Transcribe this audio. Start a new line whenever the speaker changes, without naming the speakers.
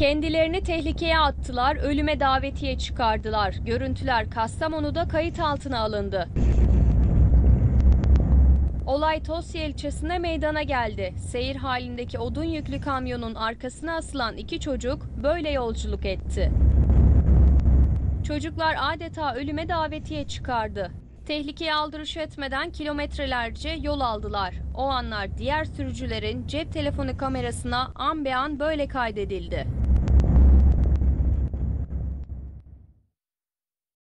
Kendilerini tehlikeye attılar, ölüme davetiye çıkardılar. Görüntüler Kastamonu'da kayıt altına alındı. Olay Tosya ilçesinde meydana geldi. Seyir halindeki odun yüklü kamyonun arkasına asılan iki çocuk böyle yolculuk etti. Çocuklar adeta ölüme davetiye çıkardı. Tehlikeye aldırış etmeden kilometrelerce yol aldılar. O anlar diğer sürücülerin cep telefonu kamerasına an be an böyle kaydedildi.